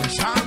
Time